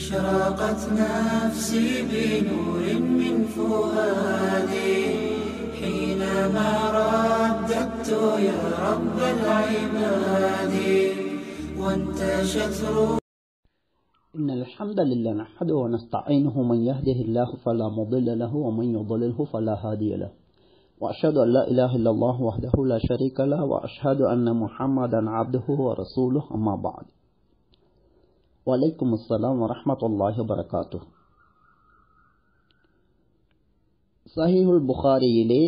أشرقت نفسي بنور من فؤادي. حينما رددت يا رب العباد وانتشت روحي إن الحمد لله نحمده ونستعينه من يهده الله فلا مضل له ومن يضلله فلا هادي له. وأشهد أن لا إله إلا الله وحده لا شريك له وأشهد أن محمدا عبده ورسوله أما بعد. வலைக்கும் அஸ்லாம் வரமத்துல்லாஹி வரகாத்து சஹிஹுல் புகாரியிலே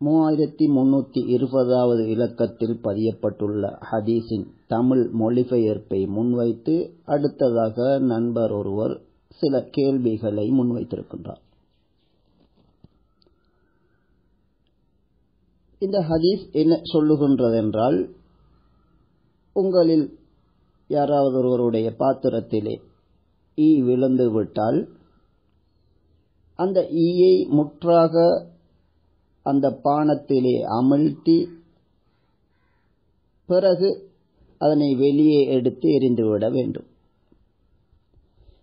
மூவாயிரத்தி முன்னூத்தி இருபதாவது இலக்கத்தில் பதியப்பட்டுள்ள ஹதீஸின் தமிழ் மொழிபெயர்ப்பை முன்வைத்து அடுத்ததாக நண்பர் ஒருவர் சில கேள்விகளை முன்வைத்திருக்கின்றார் இந்த ஹதீஸ் என்ன சொல்லுகின்றதென்றால் உங்களில் யாராவது ஒருவருடைய பாத்திரத்திலே ஈ விழுந்து விட்டால் அந்த ஈயை முற்றாக அந்த பானத்திலே அமிழ்த்தி பிறகு அதனை வெளியே எடுத்து எரிந்துவிட வேண்டும்.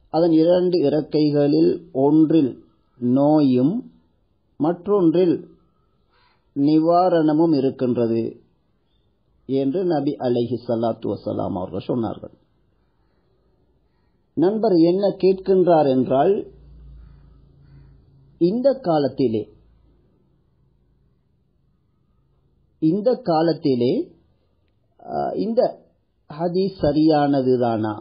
அதன் இரண்டு இறக்கைகளில் ஒன்றில் நோயும் மற்றொன்றில் நிவாரணமும் இருக்கின்றது. என்று நபி அலைஹி சல்லாத்து வசலாம் அவர்கள் சொன்னார்கள். நண்பர் என்ன கேட்கின்றார் என்றால் இந்த காலத்திலே இந்த காலத்திலே இந்த ஹதீஸ் சரியானதுதானா?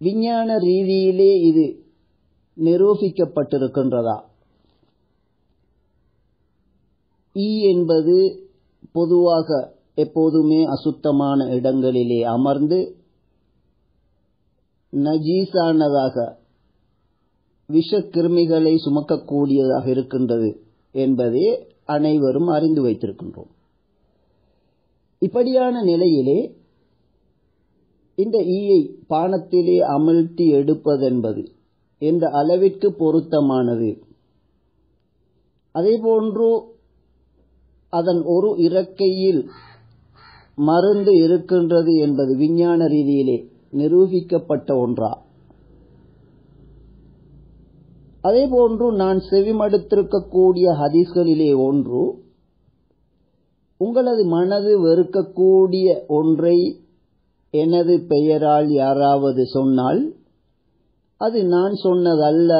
விஞ்ஞான ரீதியிலே இது நிரூபிக்கப்பட்டிருக்கின்றதா? ஈ என்பது பொதுவாக எப்போதுமே அசுத்தமான இடங்களிலே அமர்ந்து நஜீஸானதாக விஷக்கிருமிகளை சுமக்கக்கூடியதாக இருக்கின்றது என்பதை அனைவரும் அறிந்து வைத்திருக்கின்றோம். இப்படியான நிலையிலே இந்த e ஈயை பானத்திலே அமிழ்த்தி எடுப்பதென்பது எந்த அளவிற்கு பொருத்தமானது? அதேபோன்று அதன் ஒரு இறக்கையில் மருந்து இருக்கின்றது என்பது விஞ்ஞான ரீதியிலே நிரூபிக்கப்பட்ட ஒன்றா? அதேபோன்று நான் செவிமடுத்திருக்கக்கூடிய ஹதீஸ்களிலே ஒன்று உங்களது மனது வெறுக்கக்கூடிய ஒன்றை எனது பெயரால் யாராவது சொன்னால் அது நான் சொன்னதல்ல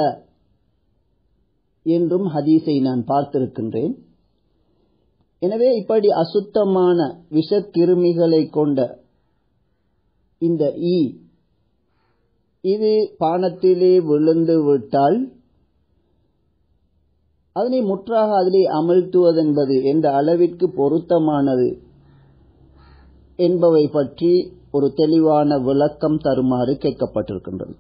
என்றும் ஹதீஸை நான் பார்த்திருக்கின்றேன். எனவே இப்படி அசுத்தமான விஷக்கிருமிகளை கொண்ட இந்த ஈ இது பானத்திலே விழுந்து விட்டால் அதனை முற்றாக அதிலே அமழ்த்துவதென்பது எந்த அளவிற்கு பொருத்தமானது என்பவை பற்றி ஒரு தெளிவான விளக்கம் தருமாறு கேட்கப்பட்டிருக்கின்றது.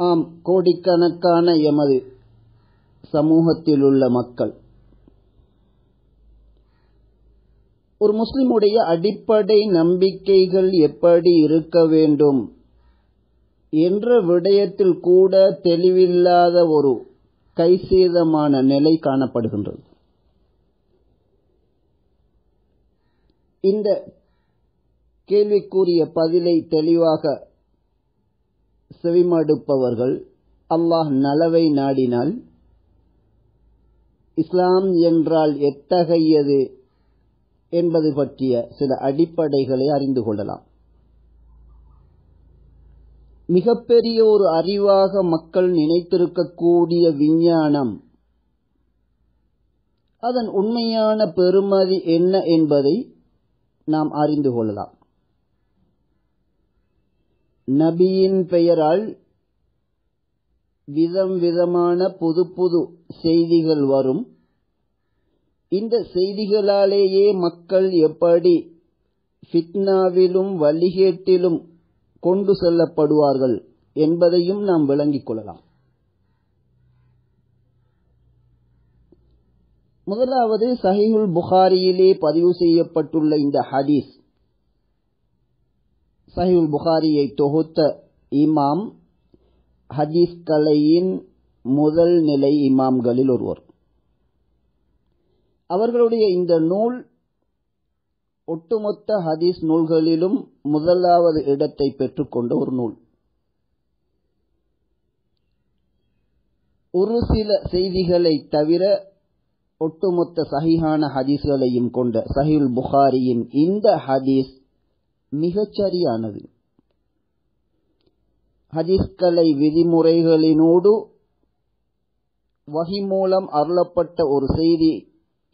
ஆம் கோடிக்கணக்கான எமது சமூகத்தில் உள்ள மக்கள். ஒரு முஸ்லிமுடைய அடிப்படை நம்பிக்கைகள் எப்படி இருக்க வேண்டும் என்ற விடயத்தில் கூட தெளிவில்லாத ஒரு கைசேதமான நிலை காணப்படுகின்றது. இந்த கேள்விக்குரிய பதிலை தெளிவாக செவிமடுப்பவர்கள் அல்லாஹ் நலவை நாடினால் இஸ்லாம் என்றால் எத்தகையது என்பது பற்றிய சில அடிப்படைகளை அறிந்து கொள்ளலாம். மிகப்பெரிய ஒரு அறிவாக மக்கள் நினைத்திருக்கக்கூடிய விஞ்ஞானம் அதன் உண்மையான பெருமதி என்ன என்பதை நாம் அறிந்து கொள்ளலாம். நபியின் பெயரால் விதம் விதமான புது புது செய்திகள் வரும். இந்த செய்திகளாலேயே மக்கள் எப்படி ஃபித்னாவிலும் வழிகேட்டிலும் கொண்டு செல்லப்படுவார்கள் என்பதையும் நாம் விளங்கிக் கொள்ளலாம். முதலாவது சஹிஹுல் புகாரியிலே பதிவு செய்யப்பட்டுள்ள இந்த ஹதீஸ். சஹிஹுல் புகாரியை தொகுத்த இமாம் ஹதீஸ் கலையின் முதல் நிலை இமாம்களில் ஒருவர். அவர்களுடைய இந்த நூல் ஒட்டுமொத்த ஹதீஸ் நூல்களிலும் முதலாவது இடத்தை பெற்றுக்கொண்ட ஒரு நூல். ஒரு சில செய்திகளை தவிர ஒட்டுமொத்த சஹிஹான ஹதீஸ்களையும் கொண்ட சஹில் புகாரியின் இந்த ஹதீஸ் மிகச்சரியானது. ஹதீஸ்கலை விதிமுறைகளினோடு வகி மூலம் அருளப்பட்ட ஒரு செய்தி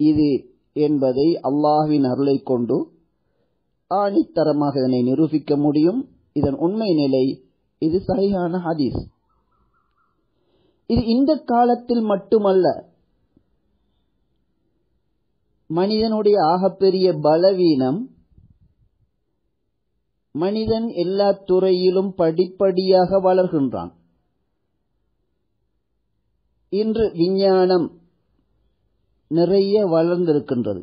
இது என்பதை அல்லாஹ்வின் அருளை கொண்டு ஆணித்தரமாக இதனை நிரூபிக்க முடியும். இதன் உண்மை நிலை இது சரியான ஹதீஸ். இது இந்த காலத்தில் மட்டுமல்ல மனிதனுடைய ஆகப்பெரிய பலவீனம் மனிதன் எல்லா துறையிலும் படிப்படியாக வளர்கின்றான். இன்று விஞ்ஞானம் நிறைய வளர்ந்திருக்கின்றது.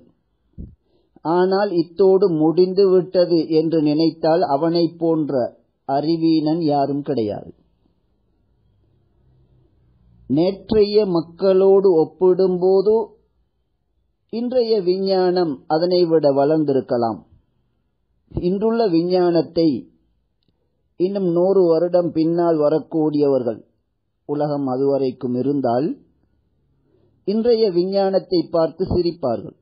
ஆனால் இத்தோடு முடிந்து விட்டது என்று நினைத்தால் அவனைப் போன்ற அறிவீனன் யாரும் கிடையாது. நேற்றைய மக்களோடு ஒப்பிடும்போது இன்றைய விஞ்ஞானம் அதனை விட வளர்ந்திருக்கலாம். இன்றுள்ள விஞ்ஞானத்தை இன்னும் நூறு வருடம் பின்னால் வரக்கூடியவர்கள் உலகம் அதுவரைக்கும் இருந்தால் இன்றைய விஞ்ஞானத்தை பார்த்து சிரிப்பார்கள்.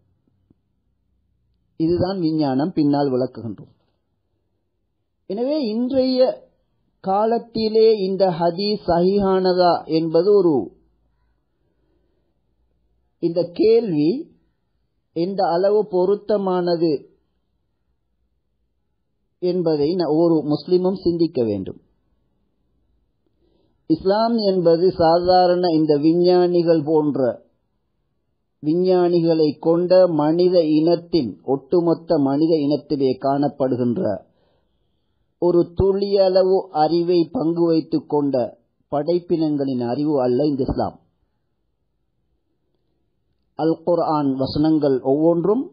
இதுதான் விஞ்ஞானம் பின்னால் விளக்குகின்றோம். எனவே இன்றைய காலத்திலே இந்த ஹதீஸ் சஹிஹானதா என்பது ஒரு இந்த கேள்வி எந்த அளவு பொருத்தமானது என்பதை ஒரு முஸ்லிமும் சிந்திக்க வேண்டும். இஸ்லாம் என்பது சாதாரண இந்த விஞ்ஞானிகள் போன்ற விஞ்ஞானிகளை கொண்ட மனித இனத்தின் ஒட்டுமொத்த மனித இனத்திலே காணப்படுகின்ற ஒரு துளியளவு அறிவை பங்கு வைத்துக் கொண்ட படைப்பினங்களின் அறிவு அல்ல இந்த இஸ்லாம். அல் குர்ஆன் வசனங்கள் ஒவ்வொன்றும்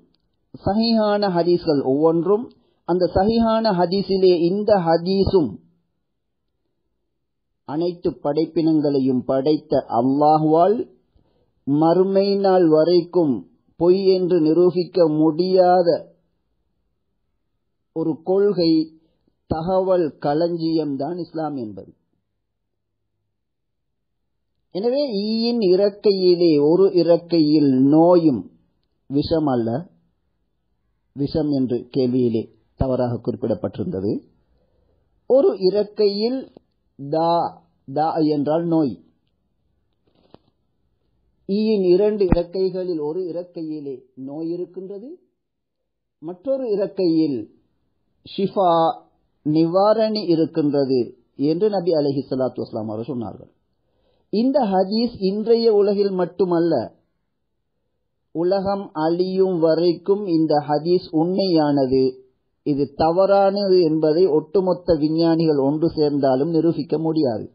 சஹிஹான ஹதீஸ்கள் ஒவ்வொன்றும் அந்த சஹிஹான ஹதீஸிலே இந்த ஹதீஸும் அனைத்து படைப்பினங்களையும் படைத்த அல்லாஹுவால் மறுமை நாள் வரைக்கும் பொய் என்று நிரூபிக்க முடியாத ஒரு கொள்கை தகவல் களஞ்சியம்தான் இஸ்லாம் என்பது. எனவே ஈயின் இறக்கையிலே ஒரு இறக்கையில் நோயும் விஷம் அல்ல? விஷம் என்று கேள்வியிலே. தவறாக குறிப்பிடப்பட்டிருந்தது. ஒரு இறக்கையில் தா தா என்றால் நோய். ஈயின் இரண்டு இறக்கைகளில் ஒரு இறக்கையிலே நோய் இருக்கின்றது. மற்றொரு இறக்கையில் ஷிஃபா நிவாரணி இருக்கின்றது என்று நபி அலஹி சலாத்து வஸ்லாம் அவர் சொன்னார்கள். இந்த ஹதீஸ் இன்றைய உலகில் மட்டுமல்ல உலகம் அழியும் வரைக்கும் இந்த ஹதீஸ் உண்மையானது. இது தவறானது என்பதை ஒட்டுமொத்த விஞ்ஞானிகள் ஒன்று சேர்ந்தாலும் நிரூபிக்க முடியாது.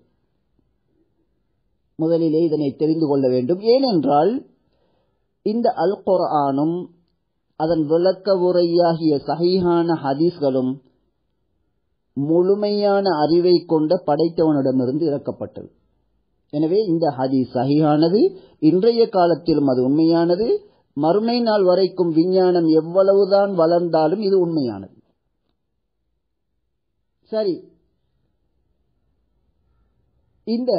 முதலிலே இதனை தெரிந்து கொள்ள வேண்டும். ஏனென்றால் இந்த அல் குர்ஆனும் அதன் விளக்க உரையாகிய சகிஹான ஹதீஸ்களும் முழுமையான அறிவை கொண்ட படைத்தவனிடமிருந்து இறக்கப்பட்டது. எனவே இந்த ஹதீஸ் சஹியானது இன்றைய காலத்திலும் அது உண்மையானது. மறுமை நாள் வரைக்கும் விஞ்ஞானம் எவ்வளவுதான் வளர்ந்தாலும் இது உண்மையானது. சரி. இந்த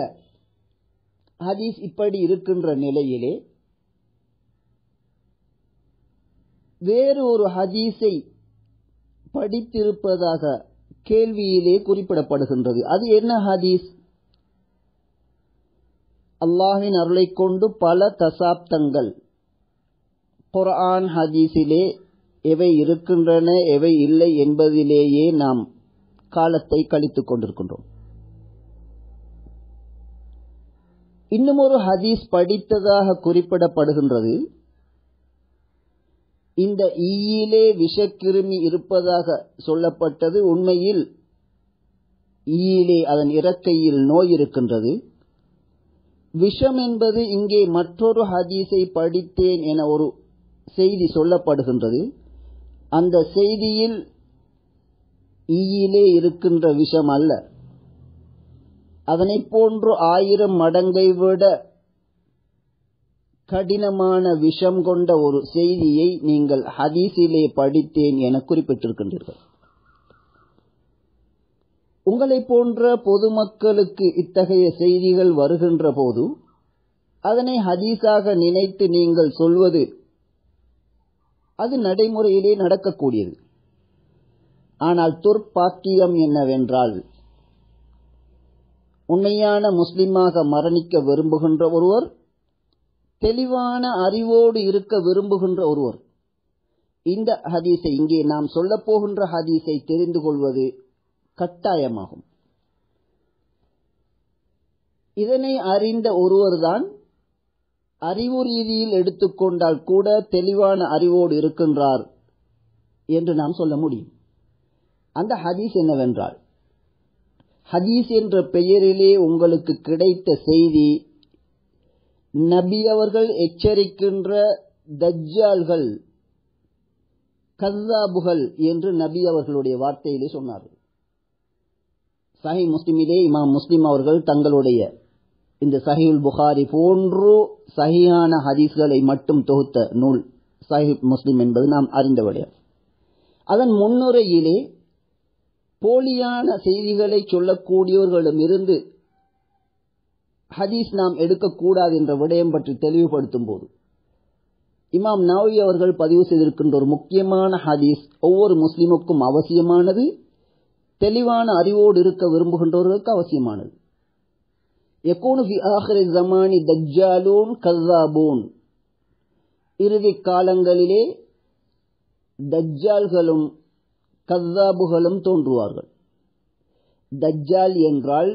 ஹதீஸ் இப்படி இருக்கின்ற நிலையிலே வேறு ஒரு ஹதீஸை படித்திருப்பதாக கேள்வியிலே குறிப்பிடப்படுகின்றது. அது என்ன ஹதீஸ்? அல்லாஹின் அருளை கொண்டு பல தசாப்தங்கள் குர்ஆன் ஹதீஸிலே எவை இருக்கின்றன எவை இல்லை என்பதிலேயே நாம் காலத்தை கழித்துக் கொண்டிருக்கின்றோம். இன்னும் ஒரு ஹதீஸ் படித்ததாக குறிப்பிடப்படுகின்றது. இந்த ஈயிலே விஷக்கிருமி இருப்பதாக சொல்லப்பட்டது. உண்மையில் ஈயிலே அதன் இறக்கையில் நோய் இருக்கின்றது. விஷம் என்பது இங்கே மற்றொரு ஹதீஸை படித்தேன் என ஒரு செய்தி சொல்லப்படுகின்றது. அந்த செய்தியில் ஈயிலே இருக்கின்ற விஷம் அல்ல. அதனை போன்று ஆயிரம் மடங்கை விட கடினமான விஷம் கொண்ட ஒரு செய்தியை நீங்கள் ஹதீஸிலே படித்தேன் என குறிப்பிட்டிருக்கின்றீர்கள். உங்களை போன்ற பொதுமக்களுக்கு இத்தகைய செய்திகள் வருகின்ற போது அதனை ஹதீஸாக நினைத்து நீங்கள் சொல்வது அது நடைமுறையிலே நடக்கக்கூடியது. ஆனால் துர்ப்பாக்கியம் என்னவென்றால் உண்மையான முஸ்லிமாக மரணிக்க விரும்புகின்ற ஒருவர் தெளிவான அறிவோடு இருக்க விரும்புகின்ற ஒருவர். இந்த ஹதீஸை இங்கே நாம் சொல்லப் போகின்ற ஹதீஸை தெரிந்து கொள்வது கட்டாயமாகும். இதனை அறிந்த ஒருவர்தான் அறிவு ரீதியில் எடுத்துக்கொண்டால் கூட தெளிவான அறிவோடு இருக்கின்றார் என்று நாம் சொல்ல முடியும். அந்த ஹதீஸ் என்னவென்றால் ஹதீஸ் என்ற பெயரிலே உங்களுக்கு கிடைத்த செய்தி நபி அவர்கள் எச்சரிக்கின்ற தஜ்ஜால்கள் கல்லாபுகள் என்று நபி அவர்களுடைய வார்த்தையிலே சொன்னார்கள். சஹி முஸ்லிமிலே இமாம் முஸ்லிம் அவர்கள் தங்களுடைய இந்த சஹிவுல் புகாரி போன்று சஹியான ஹதீஸ்களை மட்டும் தொகுத்த நூல் சஹிப் முஸ்லிம் என்பது நாம் அறிந்தவடைய அதன் முன்னுரையிலே போலியான செய்திகளை சொல்லக்கூடியவர்களிடமிருந்து ஹதீஸ் நாம் எடுக்கக்கூடாது என்ற விடயம் பற்றி தெளிவுபடுத்தும் போது இமாம் நவி அவர்கள் பதிவு செய்திருக்கின்ற ஒரு முக்கியமான ஹதீஸ் ஒவ்வொரு முஸ்லிமுக்கும் அவசியமானது தெளிவான அறிவோடு இருக்க விரும்புகின்றவர்களுக்கு அவசியமானது. ஜமானி தஜ்ஜாலூன் இறுதி காலங்களிலே தஜ்ஜால்களும் கல்லாபுகளும் தோன்றுவார்கள். தஜ்ஜால் என்றால்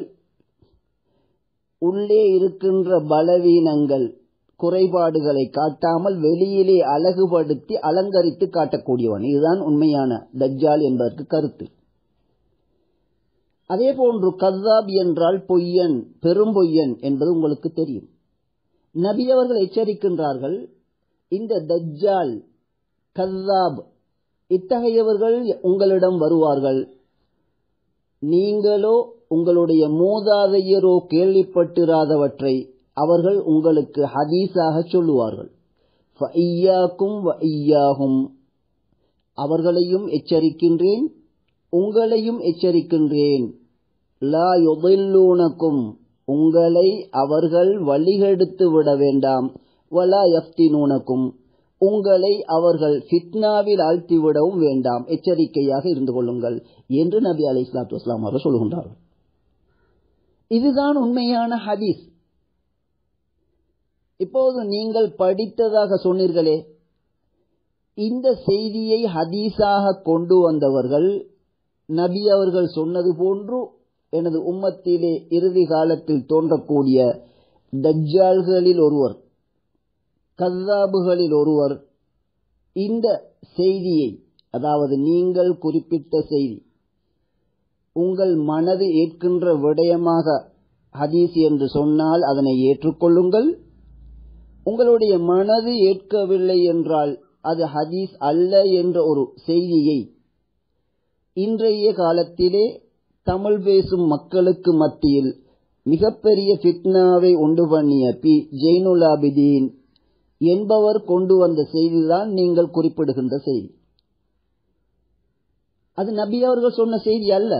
உள்ளே இருக்கின்ற பலவீனங்கள் குறைபாடுகளை காட்டாமல் வெளியிலே அழகுபடுத்தி அலங்கரித்து காட்டக்கூடியவன். இதுதான் உண்மையான தஜ்ஜால் என்பதற்கு கருத்து. அதே போன்று கதாப் என்றால் பொய்யன் பெரும் பொய்யன் என்பது உங்களுக்கு தெரியும். நபி அவர்கள் எச்சரிக்கின்றார்கள் இந்த தஜ்ஜால் கதாப் இத்தகையவர்கள் உங்களிடம் வருவார்கள். நீங்களோ உங்களுடைய மூதாதையரோ கேள்விப்பட்டிராதவற்றை அவர்கள் உங்களுக்கு ஹதீஸாக சொல்லுவார்கள். அவர்களையும் எச்சரிக்கின்றேன் உங்களையும் எச்சரிக்கின்றேன். லா யுதில்லூனக்கும். உங்களை அவர்கள் வழிகெடுத்து விட வேண்டாம். வலா யஃப்தினூனக்கும். உங்களை அவர்கள் ஃபித்னாவில் ஆழ்த்திவிடவும் வேண்டாம். எச்சரிக்கையாக இருந்து கொள்ளுங்கள் என்று நபி அலி இஸ்லாத்து வஸ்லாம் அவர் சொல்கின்றார்கள் இதுதான் உண்மையான ஹதீஸ். இப்போது நீங்கள் படித்ததாக சொன்னீர்களே இந்த செய்தியை ஹதீஸாக கொண்டு வந்தவர்கள் நபி அவர்கள் சொன்னது போன்று எனது உம்மத்திலே இறுதி காலத்தில் தோன்றக்கூடிய தஜ்ஜால்களில் ஒருவர் கல்லாபுகளில் ஒருவர் இந்த செய்தியை அதாவது நீங்கள் குறிப்பிட்ட செய்தி உங்கள் மனது ஏற்கின்ற விடயமாக ஹதீஸ் என்று சொன்னால் அதனை ஏற்றுக்கொள்ளுங்கள். உங்களுடைய மனது ஏற்கவில்லை என்றால் அது ஹதீஸ் அல்ல என்ற ஒரு செய்தியை இன்றைய காலத்திலே தமிழ் பேசும் மக்களுக்கு மத்தியில் மிகப்பெரிய ஃபிட்னாவை உண்டு பண்ணிய பி. ஜெயினுலாபிதீன் என்பவர் கொண்டு வந்த செய்திதான் நீங்கள் குறிப்பிடுகின்ற செய்தி. அது நபி அவர்கள் சொன்ன செய்தி அல்ல.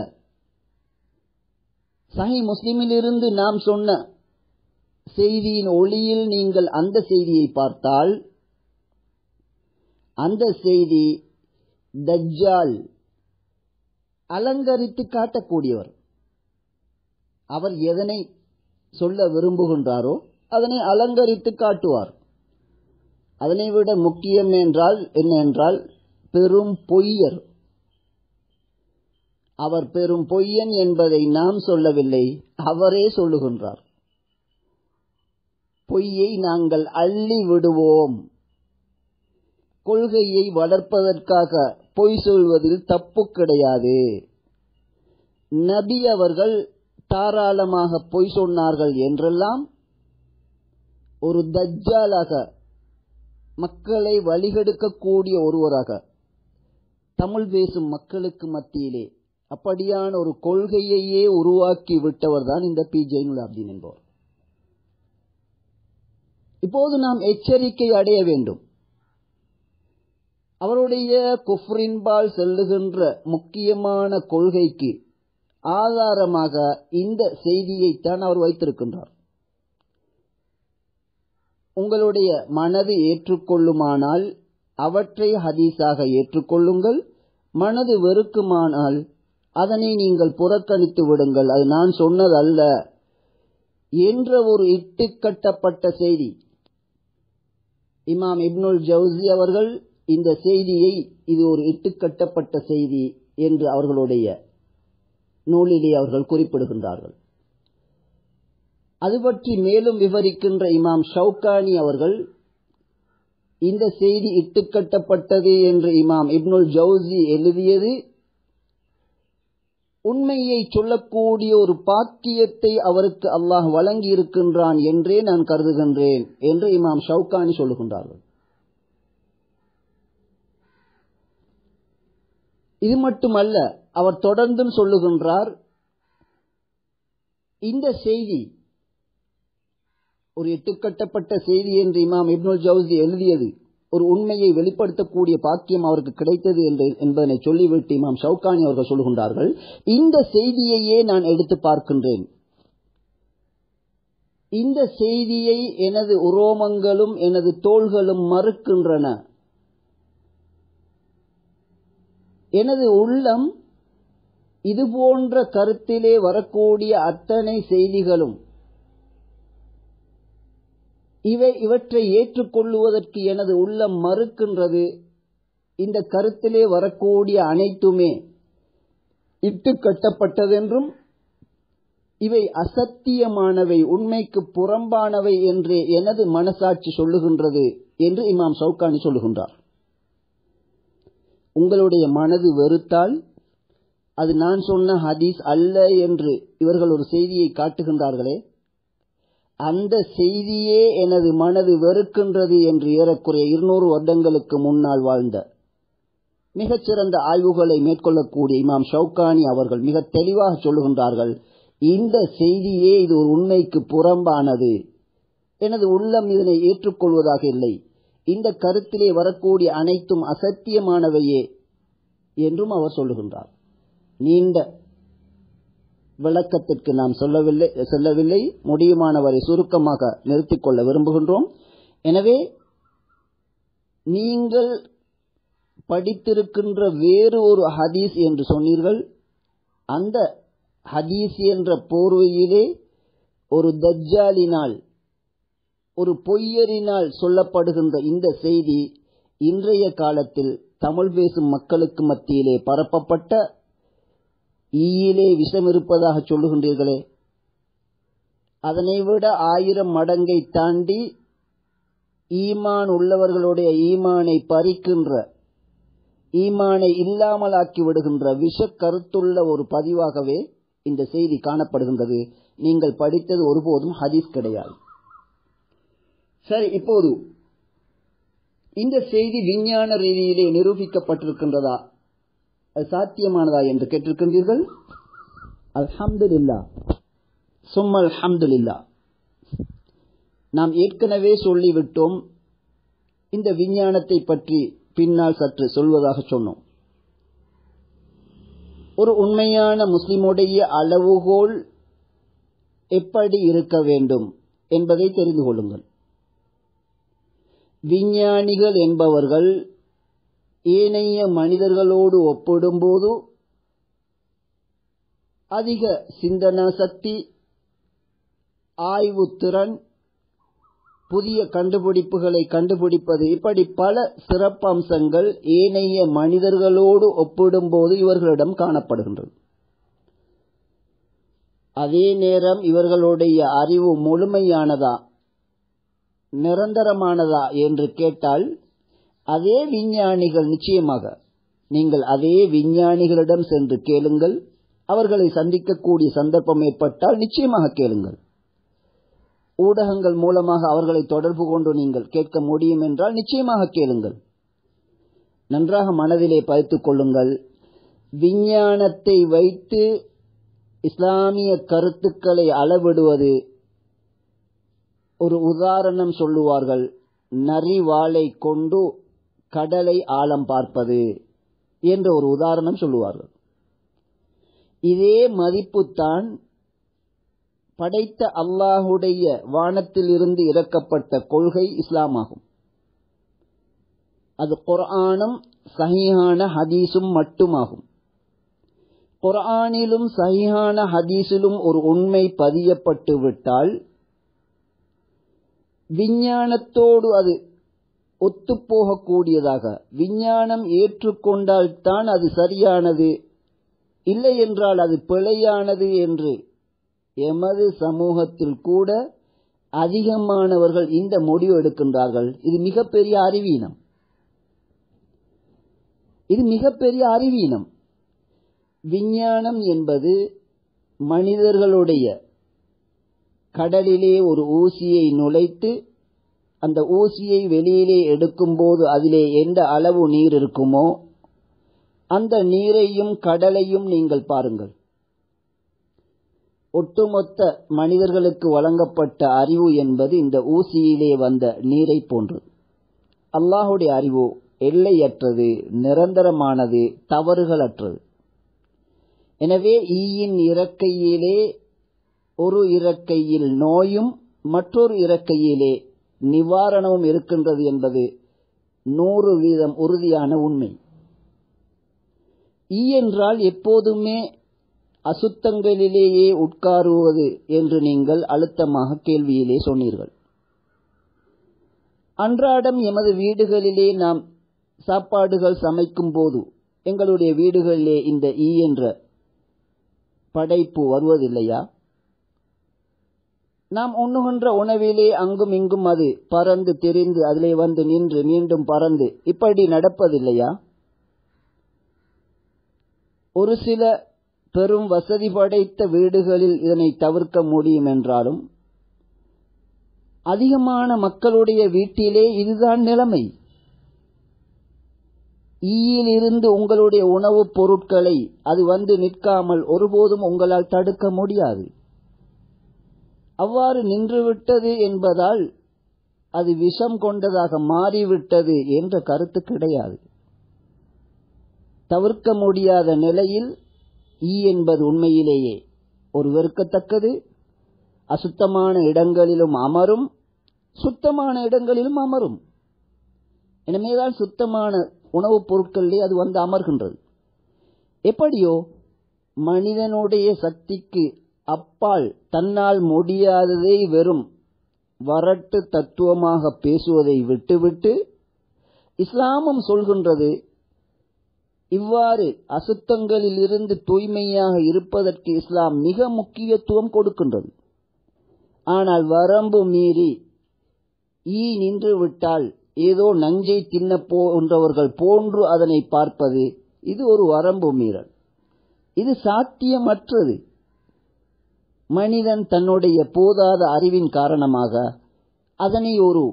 சஹி முஸ்லிமிலிருந்து நாம் சொன்ன செய்தியின் ஒளியில் நீங்கள் அந்த செய்தியை பார்த்தால் அந்த செய்தி தஜ்ஜால் அலங்கரித்து காட்டக்கூடியவர். அவர் எதனை சொல்ல விரும்புகின்றாரோ அதனை அலங்கரித்து காட்டுவார். அதனை விட முக்கியம் என்றால் என்ன என்றால் பெரும் பொய்யர். அவர் பெரும் பொய்யன் என்பதை நாம் சொல்லவில்லை அவரே சொல்லுகின்றார். பொய்யை நாங்கள் அள்ளி விடுவோம். கொள்கையை வளர்ப்பதற்காக பொய் சொல்வதில் தப்பு கிடையாது. நபி அவர்கள் தாராளமாக பொய் சொன்னார்கள் என்றெல்லாம் ஒரு தஜ்ஜாலாக மக்களை வழிகெடுக்கக்கூடிய ஒருவராக தமிழ் பேசும் மக்களுக்கு மத்தியிலே அப்படியான ஒரு கொள்கையையே உருவாக்கி விட்டவர் தான் இந்த பி. ஜெயினுல் என்பவர். இப்போது நாம் எச்சரிக்கை அடைய வேண்டும். அவருடைய குஃப்ரின்பால் செல்லுகின்ற முக்கியமான கொள்கைக்கு ஆதாரமாக இந்த செய்தியைத்தான் அவர் வைத்திருக்கின்றார். உங்களுடைய மனது ஏற்றுக்கொள்ளுமானால் அவற்றை ஹதீஸாக ஏற்றுக்கொள்ளுங்கள். மனது வெறுக்குமானால் அதனை நீங்கள் புறக்கணித்து விடுங்கள். அது நான் சொன்னதல்ல. என்ற ஒரு இட்டுக்கட்டப்பட்ட செய்தி. இமாம் இப்னுல் ஜவுசி அவர்கள் இந்த செய்தியை இது ஒரு இட்டுக்கட்டப்பட்ட செய்தி என்று அவர்களுடைய நூலிலே அவர்கள் குறிப்பிடுகின்றார்கள். அது பற்றி மேலும் விவரிக்கின்ற இமாம் ஷவுகானி அவர்கள் இந்த செய்தி இட்டுக்கட்டப்பட்டது என்று இமாம் இப்னுல் ஜவுசி எழுதியது. உண்மையை சொல்லக்கூடிய ஒரு பாக்கியத்தை அவருக்கு அல்லாஹ் வழங்கி இருக்கின்றான் என்றே நான் கருதுகின்றேன் என்று இமாம் ஷவுகானி சொல்லுகின்றார்கள். இது மட்டுமல்ல அவர் தொடர்ந்தும் சொல்லுகின்றார் இந்த செய்தி ஒரு எட்டுக்கட்டப்பட்ட செய்தி என்று இமாம் இப்னுல் ஜவுசி எழுதியது. ஒரு உண்மையை வெளிப்படுத்தக்கூடிய பாக்கியம் அவருக்கு கிடைத்தது என்று என்பதனை சொல்லிவிட்டு இமாம் ஷவுகானி அவர்கள் சொல்கின்றார்கள் இந்த செய்தியையே நான் எடுத்து பார்க்கின்றேன். இந்த செய்தியை எனது உரோமங்களும் எனது தோள்களும் மறுக்கின்றன. எனது உள்ளம் இது போன்ற கருத்திலே வரக்கூடிய அத்தனை செய்திகளும் இவை இவற்றை ஏற்றுக்கொள்ளுவதற்கு எனது உள்ளம் மறுக்கின்றது. இந்த கருத்திலே வரக்கூடிய அனைத்துமே இட்டு கட்டப்பட்டதென்றும் இவை அசத்தியமானவை உண்மைக்கு புறம்பானவை என்று எனது மனசாட்சி சொல்லுகின்றது என்று இமாம் சவுகானி சொல்லுகின்றார். உங்களுடைய மனது வெறுத்தால் அது நான் சொன்ன ஹதீஸ் அல்ல என்று இவர்கள் ஒரு செய்தியை காட்டுகின்றார்களே அந்த செய்தியே எனது மனது வெறுக்கின்றது என்று ஏறக்குறைய இருநூறு வருடங்களுக்கு முன்னால் வாழ்ந்த மிகச்சிறந்த ஆய்வுகளை மேற்கொள்ளக்கூடிய இமாம் ஷவுகானி அவர்கள் மிக தெளிவாக சொல்லுகின்றார்கள் இந்த செய்தியே இது ஒரு உண்மைக்கு புறம்பானது. எனது உள்ளம் இதனை ஏற்றுக்கொள்வதாக இல்லை. இந்த கருத்திலே வரக்கூடிய அனைத்தும் அசத்தியமானவையே என்றும் அவர் சொல்லுகின்றார். நீண்ட விளக்கத்திற்கு நாம் சொல்லவில்லை செல்லவில்லை. முடியுமானவரை சுருக்கமாக நிறுத்திக் கொள்ள விரும்புகின்றோம். எனவே நீங்கள் படித்திருக்கின்ற வேறு ஒரு ஹதீஸ் என்று சொன்னீர்கள். அந்த ஹதீஸ் என்ற போர்வையிலே ஒரு தஜ்ஜாலினால் ஒரு பொய்யரினால் சொல்லப்படுகின்ற இந்த செய்தி இன்றைய காலத்தில் தமிழ் பேசும் மக்களுக்கு மத்தியிலே பரப்பப்பட்ட ஈயிலே விஷம் இருப்பதாக சொல்லுகின்றீர்களே. அதனை விட ஆயிரம் மடங்கை தாண்டி ஈமான் உள்ளவர்களுடைய ஈமானை பறிக்கின்ற ஈமானை இல்லாமலாக்கி விடுகின்ற விஷ கருத்துள்ள ஒரு பதிவாகவே இந்த செய்தி காணப்படுகின்றது. நீங்கள் படித்தது ஒருபோதும் ஹதீஸ் கிடையாது. சரி இப்போது இந்த செய்தி விஞ்ஞான ரீதியிலே நிரூபிக்கப்பட்டிருக்கின்றதா? சாத்தியமானதா என்று கேட்டிருக்கின்றீர்கள்? அல்ஹம்துலில்லா. சும்மல் அல்ஹம்துலில்லா. நாம் ஏற்கனவே சொல்லிவிட்டோம். இந்த விஞ்ஞானத்தை பற்றி பின்னால் சற்று சொல்வதாக சொன்னோம். ஒரு உண்மையான முஸ்லிமுடைய அளவுகோல் எப்படி இருக்க வேண்டும் என்பதை தெரிந்து கொள்ளுங்கள். விஞ்ஞானிகள் என்பவர்கள் ஏனைய மனிதர்களோடு ஒப்பிடும்போது அதிக சிந்தன சக்தி ஆய்வு திறன் புதிய கண்டுபிடிப்புகளை கண்டுபிடிப்பது இப்படி பல சிறப்பம்சங்கள் ஏனைய மனிதர்களோடு ஒப்பிடும்போது இவர்களிடம் காணப்படுகின்றது. அதே நேரம் இவர்களுடைய அறிவு முழுமையானதா நிரந்தரமானதா என்று கேட்டால் அதே விஞ்ஞானிகள் நிச்சயமாக நீங்கள் அதே விஞ்ஞானிகளிடம் சென்று கேளுங்கள். அவர்களை சந்திக்கக்கூடிய சந்தர்ப்பம் ஏற்பட்டால் நிச்சயமாக கேளுங்கள். ஊடகங்கள் மூலமாக அவர்களை தொடர்பு கொண்டு நீங்கள் கேட்க முடியும் என்றால் நிச்சயமாக கேளுங்கள். நன்றாக மனதிலே பதித்துக் கொள்ளுங்கள். விஞ்ஞானத்தை வைத்து இஸ்லாமிய கருத்துக்களை அளவிடுவது ஒரு உதாரணம் சொல்லுவார்கள். நரிவாளை கொண்டு கடலை ஆழம் பார்ப்பது என்ற ஒரு உதாரணம் சொல்லுவார்கள். இதே மதிப்புத்தான் படைத்த அல்லாஹுடைய வானத்திலிருந்து இறக்கப்பட்ட கொள்கை இஸ்லாமாகும். அது குர்ஆனும் சஹிஹான ஹதீஸும் மட்டுமாகும். குர்ஆனிலும் சஹிஹான ஹதீஸிலும் ஒரு உண்மை பதியப்பட்டு விட்டால் விஞ்ஞானத்தோடு அது ஒத்துப்போகக்கூடியதாக. விஞ்ஞானம் ஏற்றுக்கொண்டால் தான் அது சரியானது. இல்லை என்றால் அது பிழையானது என்று. எமது சமூகத்தில் கூட அதிகமானவர்கள் இந்த முடிவு எடுக்கின்றார்கள். இது மிகப்பெரிய அறிவீனம். இது மிகப்பெரிய அறிவீனம். விஞ்ஞானம் என்பது மனிதர்களுடைய கடலிலே ஒரு ஊசியை நுழைத்து அந்த ஊசியை வெளியிலே எடுக்கும்போது அதிலே எந்த அளவு நீர் இருக்குமோ அந்த நீரையும் கடலையும் நீங்கள் பாருங்கள். ஒட்டுமொத்த மனிதர்களுக்கு வழங்கப்பட்ட அறிவு என்பது இந்த ஊசியிலே வந்த நீரை போன்று. அல்லாஹுடைய அறிவு எல்லையற்றது நிரந்தரமானது தவறுகளற்றது. எனவே ஈயின் இறக்கையிலே ஒரு இறக்கையில் நோயும் மற்றொரு இறக்கையிலே நிவாரணமும் இருக்கின்றது என்பது நூறு வீதம் உறுதியான உண்மை. ஈ என்றால் எப்போதுமே அசுத்தங்களிலேயே உட்காருவது என்று நீங்கள் அழுத்தமாக கேள்வியிலே சொன்னீர்கள். அன்றாடம் எமது வீடுகளிலே நாம் சாப்பாடுகள் சமைக்கும் போது எங்களுடைய வீடுகளிலே இந்த ஈ என்ற படைப்பு வருவதில்லையா? நாம் உண்ணுகின்ற உணவிலே அங்கும் இங்கும் அது பறந்து தெரிந்து அதிலே வந்து நின்று மீண்டும் பறந்து இப்படி நடப்பதில்லையா? ஒரு சில பெரும் வசதி படைத்த வீடுகளில் இதனை தவிர்க்க முடியும் என்றாலும் அதிகமான மக்களுடைய வீட்டிலே இதுதான் நிலைமை. ஈயிலிருந்து உங்களுடைய உணவுப் பொருட்களை அது வந்து நிற்காமல் ஒருபோதும் உங்களால் தடுக்க முடியாது. அவ்வாறு நின்றுவிட்டது என்பதால் அது விஷம் கொண்டதாக மாறிவிட்டது என்ற கருத்து கிடையாது. தவிர்க்க முடியாத நிலையில் ஈ என்பது உண்மையிலேயே ஒரு வெறுக்கத்தக்கது. அசுத்தமான இடங்களிலும் அமரும். சுத்தமான இடங்களிலும் அமரும். எனவேதான் சுத்தமான உணவுப் பொருட்களிலே அது வந்து அமர்கின்றது. எப்படியோ மனிதனுடைய சக்திக்கு அப்பால் தன்னால் முடியாததை வெறும் வரட்டு தத்துவமாக பேசுவதை விட்டுவிட்டு இஸ்லாமும் சொல்கின்றது இவ்வாறு அசுத்தங்களிலிருந்து தூய்மையாக இருப்பதற்கு இஸ்லாம் மிக முக்கியத்துவம் கொடுக்கின்றது. ஆனால் வரம்பு மீறி ஈ நின்று விட்டால் ஏதோ நஞ்சை தின்ன போன்றவர்கள் போன்று அதனை பார்ப்பது இது ஒரு வரம்பு மீறல். இது சாத்தியமற்றது. மனிதன் தன்னுடைய போதாத அறிவின் காரணமாக அதனை ஒரு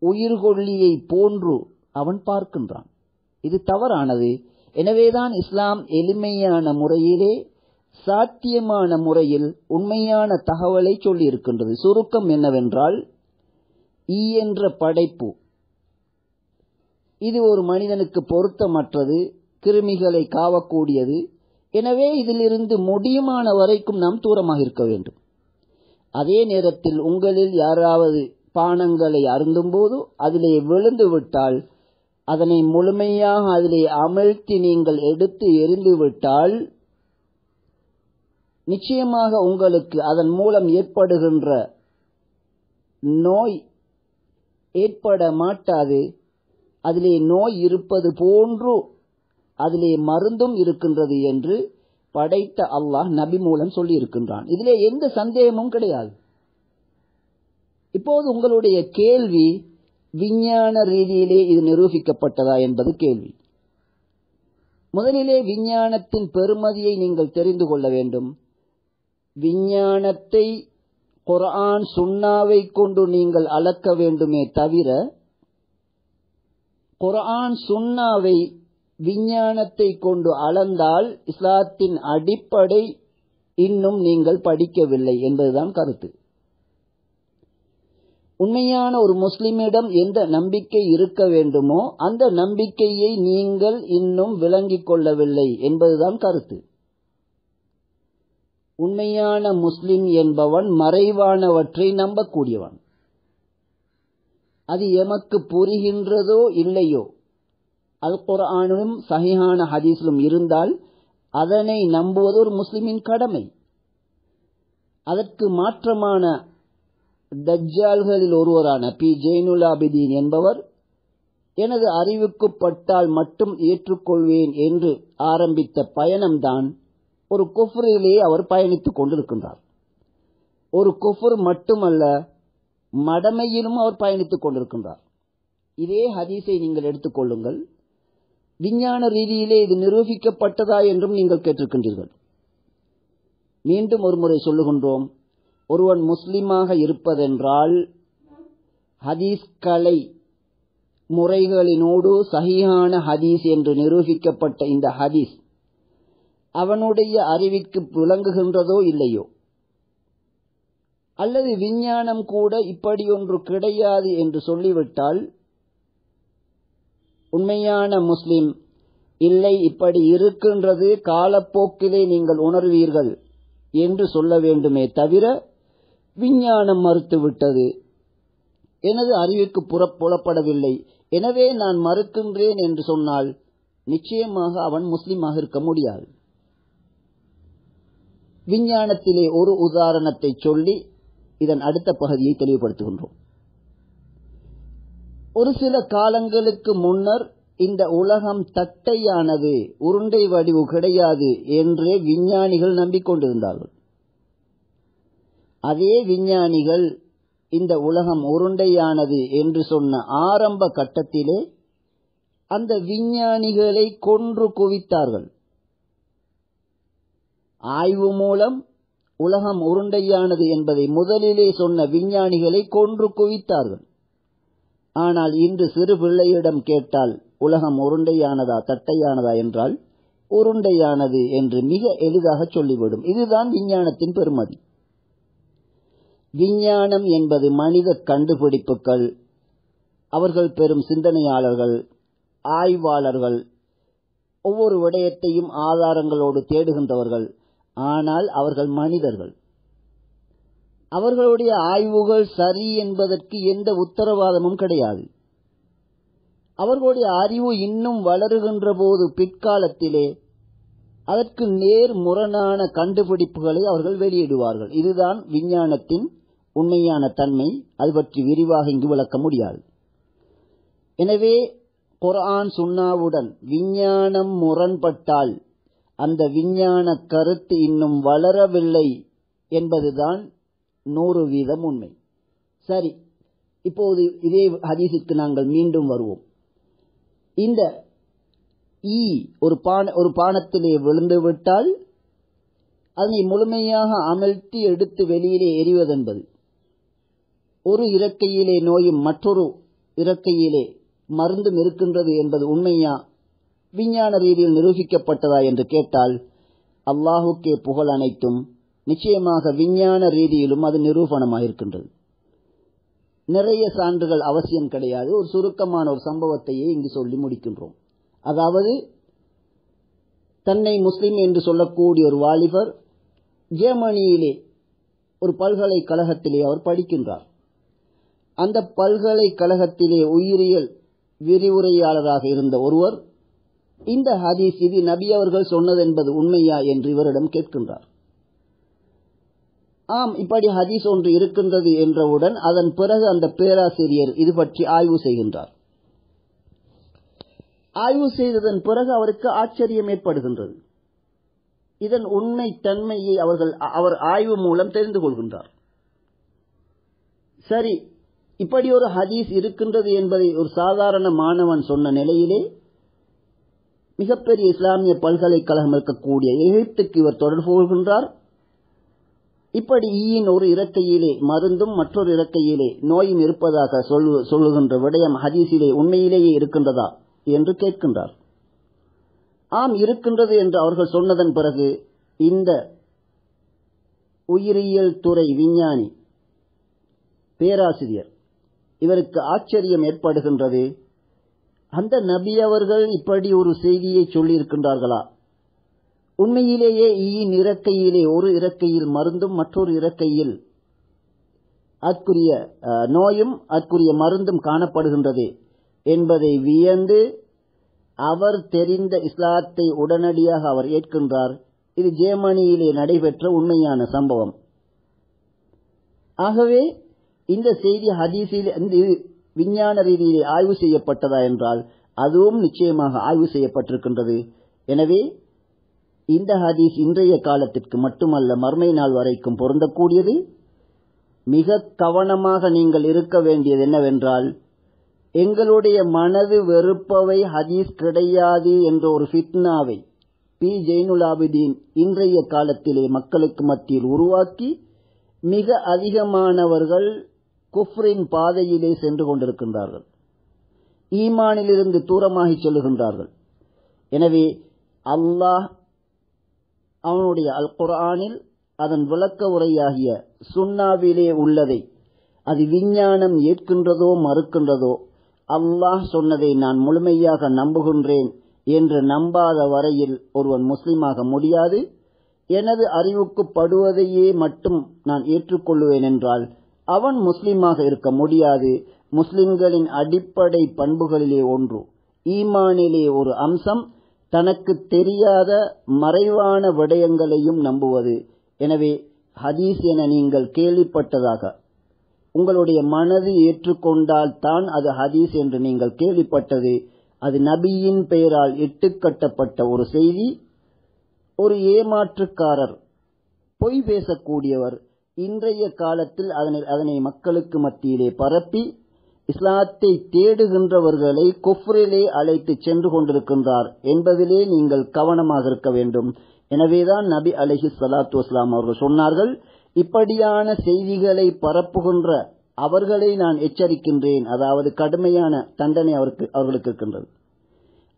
உயிர்கொல்லியை போன்று அவன் பார்க்கின்றான். இது தவறானது. எனவேதான் இஸ்லாம் எளிமையான முறையிலே சாத்தியமான முறையில் உண்மையான தகவலை சொல்லியிருக்கின்றது. சுருக்கம் என்னவென்றால் ஈ என்ற படைப்பு. இது ஒரு மனிதனுக்கு பொருத்தமற்றது கிருமிகளை காவக்கூடியது எனவே இதிலிருந்து முடியுமான வரைக்கும் நாம் தூரமாக இருக்க வேண்டும். அதே நேரத்தில் உங்களில் யாராவது பானங்களை அருந்தும்போது அதிலே விழுந்து விட்டால் அதனை முழுமையாக அதிலே அமிழ்த்தி நீங்கள் எடுத்து எரிந்து விட்டால் நிச்சயமாக உங்களுக்கு அதன் மூலம் ஏற்படுகின்ற நோய் ஏற்பட மாட்டாது. அதிலே நோய் இருப்பது போன்று அதிலே மருந்தும் இருக்கின்றது என்று படைத்த அல்லாஹ் நபி மூலம் சொல்லி இருக்கின்றான் இதிலே எந்த சந்தேகமும் கிடையாது. இப்போது உங்களுடைய கேள்வி விஞ்ஞான ரீதியிலே இது நிரூபிக்கப்பட்டதா என்பது கேள்வி. முதலிலே விஞ்ஞானத்தின் பெருமதியை நீங்கள் தெரிந்து கொள்ள வேண்டும். விஞ்ஞானத்தை குர்ஆன் சுண்ணாவை கொண்டு நீங்கள் அளக்க வேண்டுமே தவிர குர்ஆன் சுண்ணாவை விஞ்ஞானத்தை கொண்டு அளந்தால் இஸ்லாத்தின் அடிப்படை இன்னும் நீங்கள் படிக்கவில்லை என்பதுதான் கருத்து. உண்மையான ஒரு முஸ்லிமிடம் எந்த நம்பிக்கை இருக்க வேண்டுமோ அந்த நம்பிக்கையை நீங்கள் இன்னும் விளங்கிக் கொள்ளவில்லை என்பதுதான் கருத்து. உண்மையான முஸ்லிம் என்பவன் மறைவானவற்றை நம்பக்கூடியவன். அது எமக்கு புரிகின்றதோ இல்லையோ அல் குர்ஆனிலும் சஹிஹான ஹதீஸிலும் இருந்தால் அதனை நம்புவது ஒரு முஸ்லிமின் கடமை. அதற்கு மாற்றமான தஜ்ஜால்களில் ஒருவரான பி. ஜெயினுல் ஆபிதீன் என்பவர் எனது அறிவுக்குப்பட்டால் மட்டும் ஏற்றுக்கொள்வேன் என்று ஆரம்பித்த பயணம்தான் ஒரு குஃபரிலே அவர் பயணித்துக் கொண்டிருக்கின்றார். ஒரு குஃபர் மட்டுமல்ல மடமையிலும் அவர் பயணித்துக் கொண்டிருக்கின்றார். இதே ஹதீஸை நீங்கள் எடுத்துக்கொள்ளுங்கள் விஞ்ஞான ரீதியிலே இது நிரூபிக்கப்பட்டதா என்றும் நீங்கள் கேட்டிருக்கின்றீர்கள். மீண்டும் ஒரு முறை சொல்லுகின்றோம் ஒருவன் முஸ்லிமாக இருப்பதென்றால் ஹதீஸ் கலை முறைகளினோடு சகியான ஹதீஸ் என்று நிரூபிக்கப்பட்ட இந்த ஹதீஸ் அவனுடைய அறிவிற்கு விளங்குகின்றதோ இல்லையோ? அல்லது விஞ்ஞானம் கூட இப்படியொன்று கிடையாது என்று சொல்லிவிட்டால் உண்மையான முஸ்லிம் இல்லை இப்படி இருக்கின்றது காலப்போக்கிலே நீங்கள் உணர்வீர்கள் என்று சொல்ல வேண்டுமே தவிர விஞ்ஞானம் மறுத்துவிட்டது. எனது அறிவுக்கு புறப்புலப்படவில்லை எனவே நான் மறுக்கின்றேன் என்று சொன்னால் நிச்சயமாக அவன் முஸ்லிமாக இருக்க முடியாது. விஞ்ஞானத்திலே ஒரு உதாரணத்தை சொல்லி இதன் அடுத்த பகுதியை தெளிவுபடுத்துகின்றோம். ஒரு சில காலங்களுக்கு முன்னர் இந்த உலகம் தட்டையானது உருண்டை வடிவு கிடையாது என்றே விஞ்ஞானிகள் நம்பிக்கொண்டிருந்தார்கள். அதே விஞ்ஞானிகள் இந்த உலகம் உருண்டையானது என்று சொன்ன ஆரம்ப கட்டத்திலே அந்த விஞ்ஞானிகளை கொன்று குவித்தார்கள். ஆய்வு மூலம் உலகம் உருண்டையானது என்பதை முதலிலே சொன்ன விஞ்ஞானிகளை கொன்று குவித்தார்கள். ஆனால் இன்று சிறு பிள்ளையிடம் கேட்டால் உலகம் உருண்டையானதா தட்டையானதா? என்றால் உருண்டையானது என்று மிக எளிதாக சொல்லிவிடும். இதுதான் விஞ்ஞானத்தின் பெருமதி. விஞ்ஞானம் என்பது மனித கண்டுபிடிப்புகள். அவர்கள் பெறும் சிந்தனையாளர்கள் ஆய்வாளர்கள் ஒவ்வொரு விடயத்தையும் ஆதாரங்களோடு தேடுகின்றவர்கள். ஆனால் அவர்கள் மனிதர்கள். அவர்களுடைய ஆய்வுகள் சரி என்பதற்கு எந்த உத்தரவாதமும் கிடையாது. அவர்களுடைய அறிவு இன்னும் வளருகின்ற போது பிற்காலத்திலே அதற்கு நேர் முரணான கண்டுபிடிப்புகளை அவர்கள் வெளியிடுவார்கள். இதுதான் விஞ்ஞானத்தின் உண்மையான தன்மை. அது பற்றி விரிவாக இங்கு விளக்க முடியாது. எனவே குரான் சுண்ணாவுடன் விஞ்ஞானம் முரண்பட்டால் அந்த விஞ்ஞான கருத்து இன்னும் வளரவில்லை என்பதுதான் நூறு வீதம் உண்மை. சரி இப்போது இதே ஹதீஸுக்கு நாங்கள் மீண்டும் வருவோம். இந்த ஈ ஒரு பான ஒரு பானத்திலே விழுந்து விட்டால் அதனை முழுமையாக அமழ்த்தி எடுத்து வெளியிலே எறிவதென்பது ஒரு இறக்கையிலே நோயும் மற்றொரு இறக்கையிலே மருந்தும் இருக்கின்றது என்பது உண்மையா? விஞ்ஞான ரீதியில் நிரூபிக்கப்பட்டதா என்று கேட்டால் அல்லாஹுக்கே புகழ் அனைத்தும் நிச்சயமாக விஞ்ஞான ரீதியிலும் அது நிரூபணமாயிருக்கின்றது. நிறைய சான்றுகள் அவசியம் கிடையாது. ஒரு சுருக்கமான ஒரு சம்பவத்தையே இங்கு சொல்லி முடிக்கின்றோம். அதாவது தன்னை முஸ்லிம் என்று சொல்லக்கூடிய ஒரு வாலிபர் ஜெர்மனியிலே ஒரு பல்கலைக்கழகத்திலே அவர் படிக்கின்றார். அந்த பல்கலைக்கழகத்திலே உயிரியல் விரிவுரையாளராக இருந்த ஒருவர் இந்த ஹதீஸ் இது நபி அவர்கள் சொன்னது என்பது உண்மையா என்று இவரிடம் கேட்கின்றார். ஆம் இப்படி ஹதீஸ் ஒன்று இருக்கின்றது என்றவுடன் அதன் பிறகு அந்த பேராசிரியர் இது பற்றி ஆய்வு செய்கின்றார். ஆய்வு செய்ததன் பிறகு அவருக்கு ஆச்சரியம் ஏற்படுகின்றது. இதன் உண்மை தன்மையை அவர்கள் அவர் ஆய்வு மூலம் தெரிந்து கொள்கின்றார். சரி இப்படி ஒரு ஹதீஸ் இருக்கின்றது என்பதை ஒரு சாதாரண மாணவன் சொன்ன நிலையிலே மிகப்பெரிய இஸ்லாமிய பல்கலைக்கழகம் இருக்கக்கூடிய எகிப்துக்கு இவர் தொடர்பு கொள்கின்றார். இப்படி ஈயின் ஒரு இறக்கையிலே மருந்தும் மற்றொரு இறக்கையிலே நோயும் இருப்பதாக சொல்லுகின்ற விடயம் ஹதீஸிலே உண்மையிலேயே இருக்கின்றதா என்று கேட்கின்றார். ஆம் இருக்கின்றது என்று அவர்கள் சொன்னதன் பிறகு இந்த உயிரியல் துறை விஞ்ஞானி பேராசிரியர் இவருக்கு ஆச்சரியம் ஏற்படுகின்றது. அந்த நபி அவர்கள் இப்படி ஒரு செய்தியை சொல்லியிருக்கின்றார்களா? உண்மையிலேயே ஈயின் இறக்கையிலே ஒரு இறக்கையில் மருந்தும் மற்றொரு இறக்கையில் அற்குரிய நோயும் அதற்குரிய மருந்தும் காணப்படுகின்றது என்பதை வியந்து அவர் தெரிந்த இஸ்லாத்தை உடனடியாக அவர் ஏற்கின்றார். இது ஜெர்மனியிலே நடைபெற்ற உண்மையான சம்பவம். ஆகவே இந்த செய்தி ஹதீஸில் விஞ்ஞான ரீதியிலே ஆய்வு செய்யப்பட்டதா என்றால் அதுவும் நிச்சயமாக ஆய்வு செய்யப்பட்டிருக்கின்றது. எனவே இந்த ஹதீஸ் இன்றைய காலத்திற்கு மட்டுமல்ல மர்மை நாள் வரைக்கும் பொருந்தக்கூடியது. மிக கவனமாக நீங்கள் இருக்க வேண்டியது என்னவென்றால் எங்களுடைய மனது வெறுப்பவை ஹதீஸ் கிடையாது என்ற ஒரு ஃபித்னாவை பி. ஜெயினுலாபிதீன் இன்றைய காலத்திலே மக்களுக்கு மத்தியில் உருவாக்கி மிக அதிகமானவர்கள் குஃப்ரின் பாதையிலே சென்று கொண்டிருக்கின்றார்கள். ஈமானிலிருந்து தூரமாகி செல்லுகின்றார்கள். எனவே அல்லாஹ் அவனுடைய அல் குரானில் அதன் விளக்க உரையாகிய சுண்ணாவிலே உள்ளதை அது விஞ்ஞானம் ஏற்கின்றதோ மறுக்கின்றதோ அல்லாஹ் சொன்னதை நான் முழுமையாக நம்புகின்றேன் என்று நம்பாத வரையில் ஒருவன் முஸ்லிமாக முடியாது. எனது அறிவுக்கு படுவதையே மட்டும் நான் ஏற்றுக்கொள்வேன் என்றால் அவன் முஸ்லிமாக இருக்க முடியாது. முஸ்லிம்களின் அடிப்படை பண்புகளிலே ஒன்று ஈமானிலே ஒரு அம்சம் தனக்கு தெரியாத மறைவான விடயங்களையும் நம்புவது. எனவே ஹதீஸ் என நீங்கள் கேள்விப்பட்டதாக உங்களுடைய மனது ஏற்றுக்கொண்டால் தான் அது ஹதீஸ் என்று நீங்கள் கேள்விப்பட்டது. அது நபியின் பெயரால் இட்டுக்கட்டப்பட்ட ஒரு செய்தி. ஒரு ஏமாற்றுக்காரர் பொய் பேசக்கூடியவர் இன்றைய காலத்தில் அதனை அதனை மக்களுக்கு மத்தியிலே பரப்பி இஸ்லாத்தை தேடுகின்றவர்களை குஃப்ரிலே அழைத்து சென்று கொண்டிருக்கின்றார் என்பதிலே நீங்கள் கவனமாக இருக்க வேண்டும். எனவேதான் நபி அலஹி சலாத்து வஸ்லாம் அவர்கள் சொன்னார்கள் இப்படியான செய்திகளை பரப்புகின்ற அவர்களை நான் எச்சரிக்கின்றேன். அதாவது கடுமையான தண்டனை அவருக்கு அவர்களுக்கு இருக்கின்றது.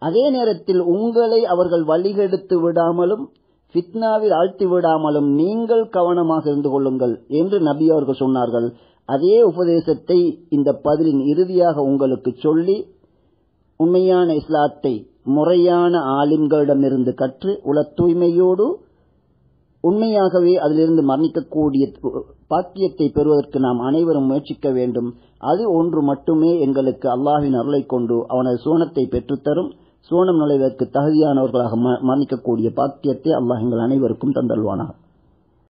அதே நேரத்தில் உங்களை அவர்கள் வழிகெடுத்து விடாமலும் ஃபித்னாவில் ஆழ்த்தி விடாமலும் நீங்கள் கவனமாக இருந்து கொள்ளுங்கள் என்று நபி அவர்கள் சொன்னார்கள். அதே உபதேசத்தை இந்த பதிலின் இறுதியாக உங்களுக்கு சொல்லி உண்மையான இஸ்லாத்தை முறையான ஆலிம்களிடமிருந்து கற்று உல தூய்மையோடு உண்மையாகவே அதிலிருந்து மரணிக்கக்கூடிய பாக்கியத்தை பெறுவதற்கு நாம் அனைவரும் முயற்சிக்க வேண்டும். அது ஒன்று மட்டுமே எங்களுக்கு அல்லாஹின் அருளை கொண்டு அவனது சோனத்தை பெற்றுத்தரும். சோனம் நுழைவதற்கு தகுதியானவர்களாக மரணிக்கக்கூடிய பாக்கியத்தை அல்லாஹ் எங்கள் அனைவருக்கும் தந்தல்வானாகும்